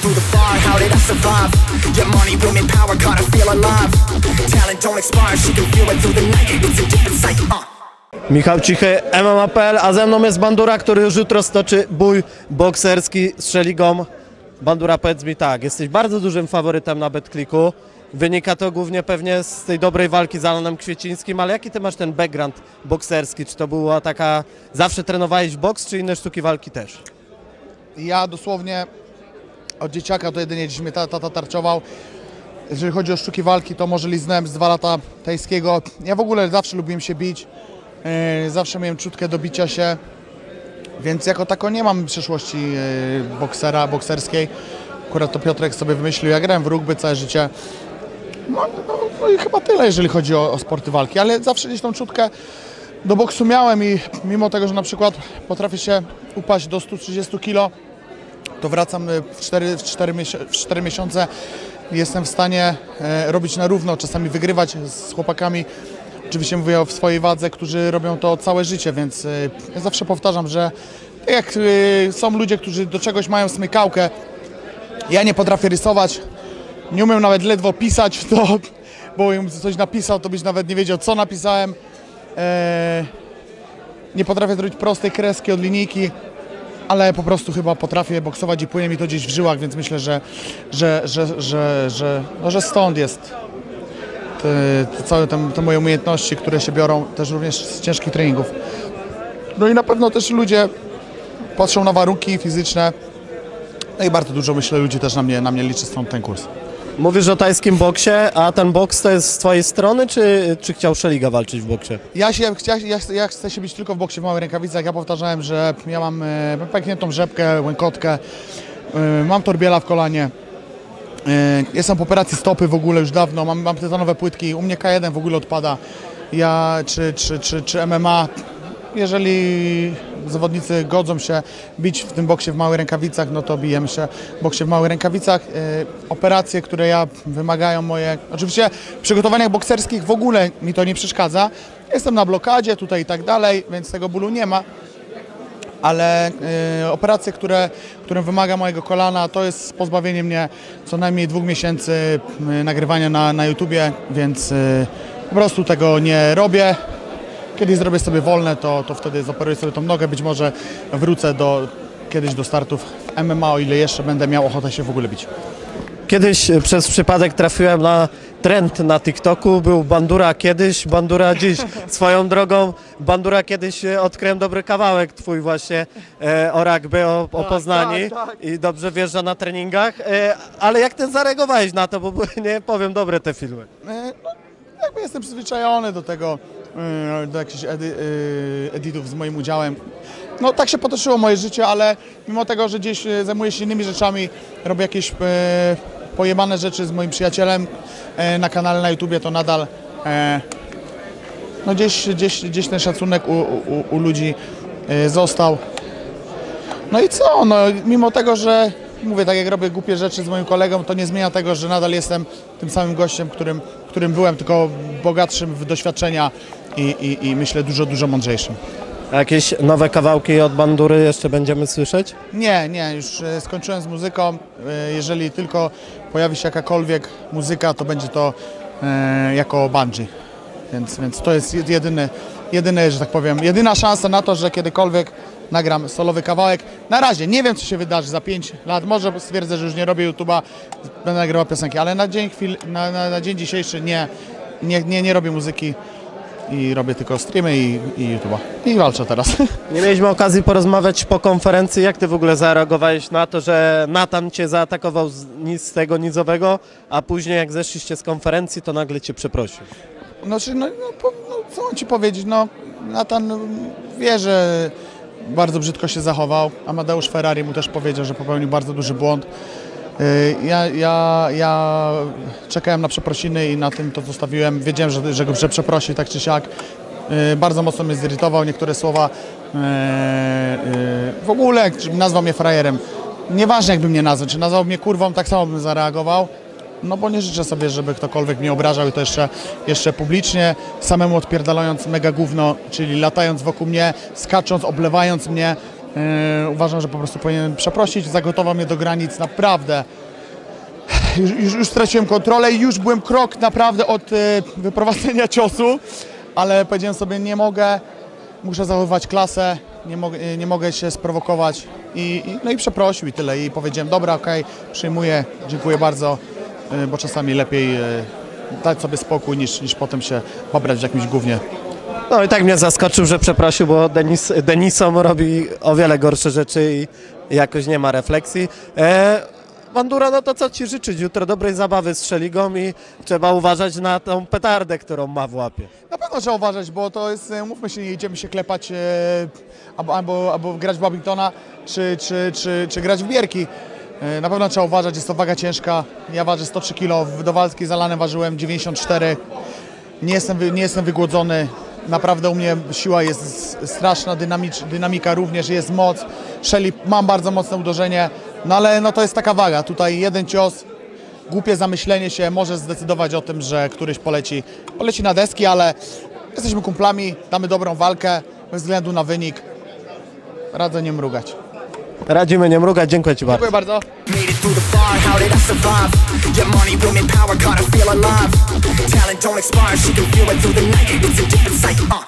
through the fire, how did I survive? Your money, women, power, gotta feel alive. Talent don't expire, she can feel it through the night. It's a different sight, uh. Michał Cichy, MMA.pl, a ze mną jest Bandura, który już jutro stoczy bój bokserski z Szeligą. Bandura, powiedz mi tak, jesteś bardzo dużym faworytem na BetClicku. Wynika to głównie pewnie z tej dobrej walki z Alanem Kwiecińskim, ale jaki ty masz ten background bokserski? Czy to była taka, zawsze trenowałeś w boks, czy inne sztuki walki też? Ja dosłownie od dzieciaka to jedynie gdzieś mnie tata, tarczował. Jeżeli chodzi o sztuki walki, to może liznąłem z dwa lata tajskiego. Ja w ogóle zawsze lubiłem się bić. Yy, Zawsze miałem czutkę do bicia się. Więc jako tako nie mam przeszłości yy, boksera, bokserskiej. Akurat to Piotrek sobie wymyślił. Ja grałem w rugby całe życie. No, no, no i chyba tyle, jeżeli chodzi o, o sporty walki. Ale zawsze gdzieś tą czutkę do boksu miałem i mimo tego, że na przykład potrafię się upaść do 130 kg, to wracam y, w 4, w 4, w 4 miesiące jestem w stanie e, robić na równo, czasami wygrywać z chłopakami. Oczywiście mówię o swojej wadze, którzy robią to całe życie, więc y, ja zawsze powtarzam, że tak jak są ludzie, którzy do czegoś mają smykałkę, ja nie potrafię rysować, nie umiem nawet ledwo pisać, to, bo bym coś napisał, to byś nawet nie wiedział, co napisałem. E, nie potrafię zrobić prostej kreski od linijki, ale po prostu chyba potrafię boksować i płynie mi to gdzieś w żyłach, więc myślę, że, że, że, że, że, no, że stąd jest te, te całe te, te moje umiejętności, które się biorą też również z ciężkich treningów. No i na pewno też ludzie patrzą na warunki fizyczne, no i bardzo dużo myślę ludzi też na mnie, na mnie liczy stąd ten kurs. Mówisz o tajskim boksie, a ten boks to jest z twojej strony, czy, czy chciał Szeliga walczyć w boksie? Ja, się, ja, ja, ja chcę się bić tylko w boksie w małych rękawicach. Ja powtarzałem, że ja mam e, pękniętą rzepkę, łękotkę, e, mam torbiela w kolanie. E, jestem po operacji stopy w ogóle już dawno, mam, mam tytanowe płytki, u mnie K1 w ogóle odpada. Ja czy, czy, czy, czy MMA, jeżeli zawodnicy godzą się bić w tym boksie w małych rękawicach, no to bijemy się w boksie w małych rękawicach. E, operacje, które ja wymagają moje, oczywiście w przygotowaniach bokserskich w ogóle mi to nie przeszkadza. Jestem na blokadzie tutaj i tak dalej, więc tego bólu nie ma. Ale e, operacje, które, które wymaga mojego kolana, to jest pozbawienie mnie co najmniej dwóch miesięcy e, nagrywania na, na YouTubie, więc po prostu tego nie robię. Kiedy zrobię sobie wolne, to, to wtedy zoperuję sobie tą nogę. Być może wrócę do, kiedyś do startów MMA, o ile jeszcze będę miał ochotę się w ogóle bić. Kiedyś e, przez przypadek trafiłem na trend na TikToku, był Bandura kiedyś, Bandura dziś. Swoją drogą, Bandura kiedyś e, odkryłem dobry kawałek twój właśnie e, o rugby, o, o Poznani i dobrze wjeżdża na treningach, e, ale jak ty zareagowałeś na to, bo nie powiem, dobre te filmy. E, No, jakby jestem przyzwyczajony do tego, do jakichś edy, e, editów z moim udziałem. No tak się potoczyło moje życie, ale mimo tego, że gdzieś e, zajmuję się innymi rzeczami, robię jakieś e, pojebane rzeczy z moim przyjacielem na kanale na YouTubie, to nadal no gdzieś, gdzieś, gdzieś ten szacunek u, u, u ludzi został. No i co? No, mimo tego, że mówię, tak jak robię głupie rzeczy z moim kolegą, to nie zmienia tego, że nadal jestem tym samym gościem, którym, którym byłem, tylko bogatszym w doświadczenia i, i, i myślę dużo, dużo mądrzejszym. A jakieś nowe kawałki od Bandury jeszcze będziemy słyszeć? Nie, nie, już e, skończyłem z muzyką. E, Jeżeli tylko pojawi się jakakolwiek muzyka, to będzie to e, jako bungee. Więc, więc to jest jedyny, jedyny, że tak powiem, jedyna szansa na to, że kiedykolwiek nagram solowy kawałek. Na razie nie wiem, co się wydarzy za 5 lat. Może stwierdzę, że już nie robię YouTube'a, będę nagrywał piosenki, ale na dzień, chwil, na, na, na dzień dzisiejszy nie, nie, nie, nie robię muzyki i robię tylko streamy i, i YouTube'a. I walczę teraz. Nie mieliśmy okazji porozmawiać po konferencji. Jak ty w ogóle zareagowałeś na to, że Natan cię zaatakował z nic z tego nizowego, a później jak zeszliście z konferencji, to nagle cię przeprosił? Znaczy, no, no, po, no co mam ci powiedzieć, no Natan wie, że bardzo brzydko się zachował. Amadeusz Ferrari mu też powiedział, że popełnił bardzo duży błąd. Yy, Ja, ja, ja czekałem na przeprosiny i na tym to zostawiłem. Wiedziałem, że, że że przeprosi tak czy siak. Yy, Bardzo mocno mnie zirytował, niektóre słowa yy, w ogóle nazwał mnie frajerem. Nieważne jakby mnie nazwał, czy nazwał mnie kurwą, tak samo bym zareagował. No bo nie życzę sobie, żeby ktokolwiek mnie obrażał i to jeszcze, jeszcze publicznie, samemu odpierdalając mega gówno, czyli latając wokół mnie, skacząc, oblewając mnie uważam, że po prostu powinien przeprosić, zagotował mnie do granic naprawdę. Już, już, już straciłem kontrolę i już byłem krok naprawdę od e, wyprowadzenia ciosu, ale powiedziałem sobie, nie mogę, muszę zachowywać klasę, nie mogę, e, nie mogę się sprowokować. I, i, no i przeprosił i tyle. I powiedziałem, dobra, okej, przyjmuję, dziękuję bardzo, bo czasami lepiej dać sobie spokój niż, niż potem się pobrać w jakimś gównie. No i tak mnie zaskoczył, że przeprosił, bo Denis, Denisom robi o wiele gorsze rzeczy i jakoś nie ma refleksji. E, Bandura, no to co Ci życzyć? Jutro dobrej zabawy z Szeligą i trzeba uważać na tą petardę, którą ma w łapie. Na pewno trzeba uważać, bo to jest, e, mówmy się, nie idziemy się klepać e, albo, albo, albo grać w badmintona, czy, czy, czy, czy grać w bierki. E, na pewno trzeba uważać, jest to waga ciężka. Ja ważę 103 kg, w Dowalskiej lanem ważyłem 94. Nie jestem, nie jestem wygłodzony. Naprawdę u mnie siła jest straszna, dynamicz, dynamika również, jest moc. Szeli, mam bardzo mocne uderzenie, no ale no to jest taka waga. Tutaj jeden cios, głupie zamyślenie się może zdecydować o tym, że któryś poleci, poleci na deski, ale jesteśmy kumplami, damy dobrą walkę bez względu na wynik. Radzę nie mrugać. Radzimy nie mrugać, dziękuję Ci bardzo. Dziękuję bardzo. Made it through the fire, how did I survive? Your money, women, power, gotta feel alive. Talent don't expire, she can feel it through the night. It's a different sight. Uh.